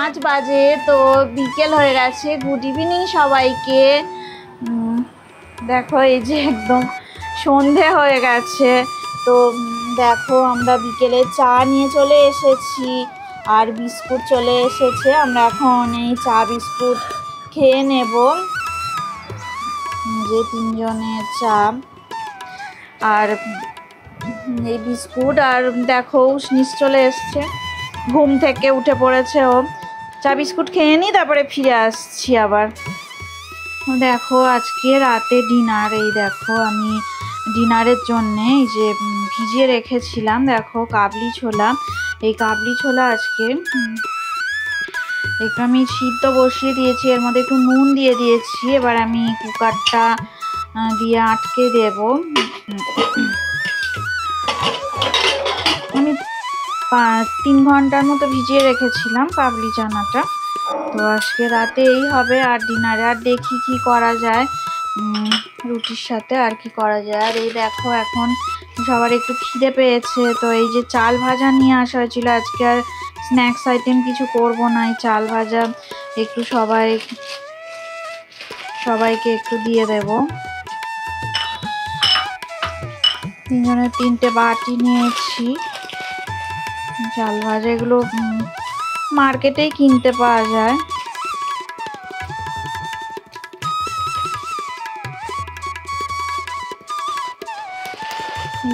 পাঁচ বাজে, তো বিকেল হয়ে গেছে। গুড ইভিনিং সবাইকে। দেখো, এই যে একদম সন্ধে হয়ে গেছে। তো দেখো, আমরা বিকেলে চা নিয়ে চলে এসেছি আর বিস্কুট চলে এসেছে। আমরা এখন এই চা, বিস্কুট খেয়ে নেব। যে তিনজনের চা। আর এই বিস্কুট, আর দেখো উষ্ণিস চলে এসছে। ঘুম থেকে উঠে পড়েছে ও। চা বিস্কুট খেয়ে নি, তারপরে ফিরে আসছি আবার। দেখো, আজকে রাতে ডিনার, এই দেখো আমি ডিনারের জন্যে এই যে ভিজিয়ে রেখেছিলাম, দেখো কাবলি ছোলা। এই কাবলি ছোলা আজকে একটু আমি সিদ্ধ বসিয়ে দিয়েছি, এর মধ্যে একটু নুন দিয়ে দিয়েছি। এবার আমি কুকারটা দিয়ে আটকে দেবো। তিন ঘণ্টার মতো ভিজিয়ে রেখেছিলাম কাবলি চানাটা। তো আজকে রাতে এই হবে আর ডিনারে। আর দেখি কি করা যায়। রুটির সাথে আর কি করা যায়। আর এই দেখো এখন সবার একটু খিদে পেয়েছে। তো এই যে চাল ভাজা নিয়ে আসা হয়েছিল, আজকে আর স্ন্যাক্স আইটেম কিছু করব না। এই চাল ভাজা একটু সবাই, সবাইকে একটু দিয়ে দেব। তিনজনের তিনটে বাটি নিয়েছি। চাল ভাজা এগুলো মার্কেটেই কিনতে পাওয়া যায়।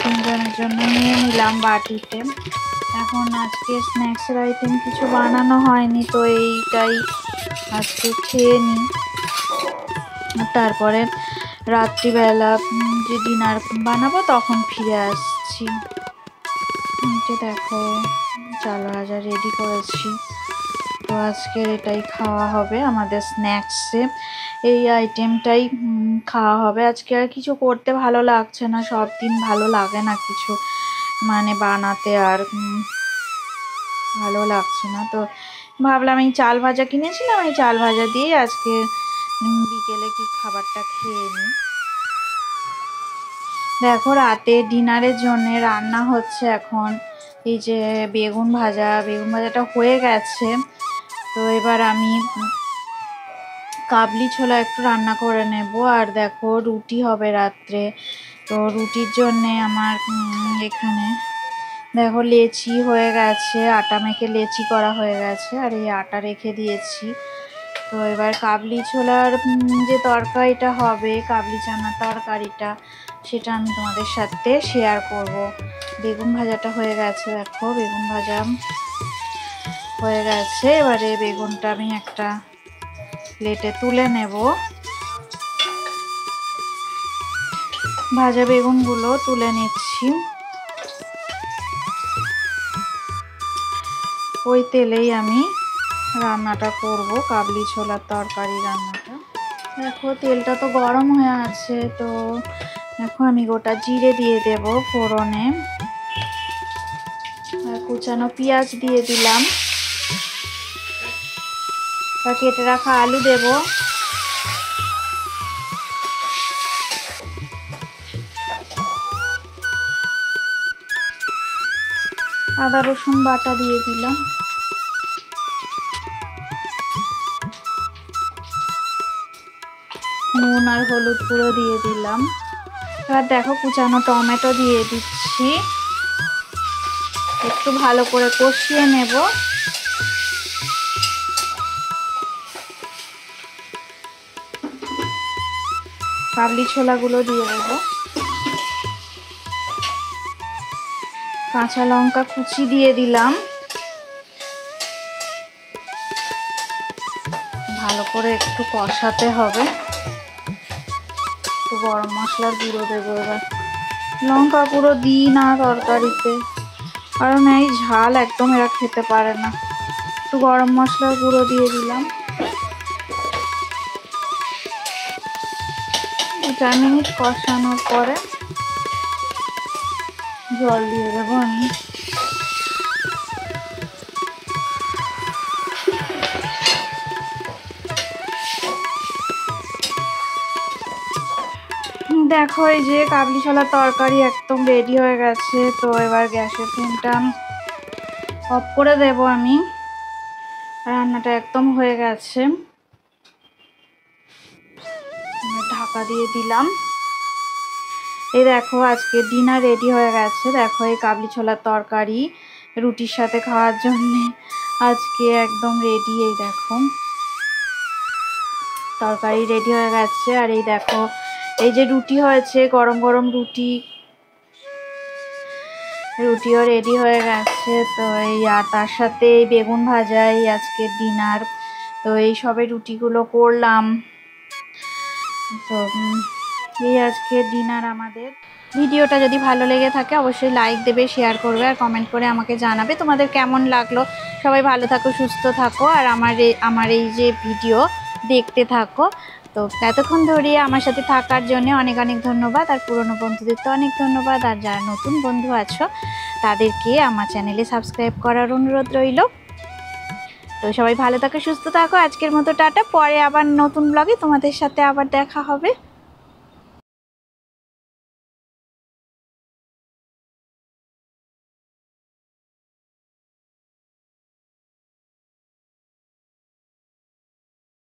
তিনজনের জন্য নিয়ে নিলাম বাটিতে। এখন আজকে স্ন্যাক্সের আইটেম কিছু বানানো হয়নি, তো এইটাই আজকে খেয়ে নিই তারপরে রাত্রিবেলা যে ডিনার বানাবো তখন ফিরে আসছি। নিচে দেখো, চাল ভাজা রেডি করেছি। তো আজকের এটাই খাওয়া হবে, আমাদের স্ন্যাক্সে এই আইটেমটাই খাওয়া হবে। আজকে আর কিছু করতে ভালো লাগছে না, সব দিন ভালো লাগে না কিছু। মানে বানাতে আর ভালো লাগছে না। তো ভাবলাম এই চাল ভাজা কিনেছিলাম, এই চাল ভাজা দিয়ে আজকে বিকেলে কি খাবারটা খেয়ে নিই। দেখো রাতে ডিনারের জন্য রান্না হচ্ছে এখন। এই যে বেগুন ভাজা, বেগুন ভাজাটা হয়ে গেছে। তো এবার আমি কাবলি ছোলা একটু রান্না করে নেব। আর দেখো রুটি হবে রাত্রে। তো রুটির জন্যে আমার এখানে দেখো লেচি হয়ে গেছে। আটা মেখে লেচি করা হয়ে গেছে। আর এই আটা রেখে দিয়েছি। তো এবার কাবলি ছোলার যে তরকারিটা হবে, কাবলি চানার তরকারিটা সেটা আমি তোমাদের সাথে শেয়ার করব। বেগুন ভাজাটা হয়ে গেছে, দেখো, বেগুন ভাজা হয়ে গেছে। এবারে বেগুনটা আমি একটা প্লেটে তুলে নেব। ভাজা বেগুনগুলো তুলে নিচ্ছি। ওই তেলেই আমি রান্নাটা করব, কাবলি ছোলার তরকারি রান্নাটা। দেখো, তেলটা তো গরম হয়ে আছে, তো দেখো, আমি গোটা জিরে দিয়ে দেব ফোড়নে। আর কুচানো পেঁয়াজ দিয়ে দিলাম। কেটে রাখা আলু দেব। আদা, রসুন বাটা দিয়ে দিলাম। নুন আর হলুদ গুঁড়ো দিয়ে দিলাম। এবার দেখো কুচানো টমেটো দিয়ে দিচ্ছি। একটু ভালো করে কষিয়ে নেব। কাবলি ছোলাগুলো দিয়ে দেব। কাঁচা লঙ্কা কুচি দিয়ে দিলাম। ভালো করে একটু কষাতে হবে। গরম মশলার গুঁড়ো দেবো এবার। লঙ্কা গুঁড়ো দিই না তরকারিতে। কারণ এই ঝাল একদম এরা খেতে পারে না। একটু গরম মশলার গুঁড়ো দিয়ে দিলাম। চার মিনিট কষানোর পরে জল দিয়ে দেবো আমি। দেখো, এই যে কাবলি ছোলার তরকারি একদম রেডি হয়ে গেছে, তো এবার গ্যাসের ফ্লেমটা অফ করে দেব আমি। রান্নাটা একদম হয়ে গেছে। ঢাকা দিয়ে দিলাম। এই দেখো, আজকে ডিনার রেডি হয়ে গেছে। দেখো, এই কাবলি ছোলার তরকারি রুটির সাথে খাওয়ার জন্যে আজকে একদম রেডি এই দেখো। তরকারি রেডি হয়ে গেছে। আর এই দেখো এই যে রুটি হয়েছে, গরম গরম রুটি। রুটিও রেডি হয়ে গেছে, তো এই আর তার সাথে বেগুন ভাজা, এই আজকের ডিনার তো এই সবে রুটিগুলো করলাম। তো এই আজকের ডিনার আমাদের। ভিডিওটা যদি ভালো লেগে থাকে, অবশ্যই লাইক দেবে শেয়ার করবে আর কমেন্ট করে আমাকে জানাবে তোমাদের কেমন লাগল। সবাই ভালো থাকো, সুস্থ থাকো আর আমার আমার এই যে ভিডিও দেখতে থাকো। তো এতক্ষণ ধরিয়ে আমার সাথে থাকার জন্য অনেক অনেক ধন্যবাদ, আর পুরনো বন্ধুদের তো অনেক ধন্যবাদ, আর যারা নতুন বন্ধু আছো, তাদেরকে আমার চ্যানেলে সাবস্ক্রাইব করার অনুরোধ রইল। তো সবাই ভালো থাকো, সুস্থ থাকো, আজকের মতো টাটা, পরে আবার নতুন ব্লগে তোমাদের সাথে আবার দেখা হবে।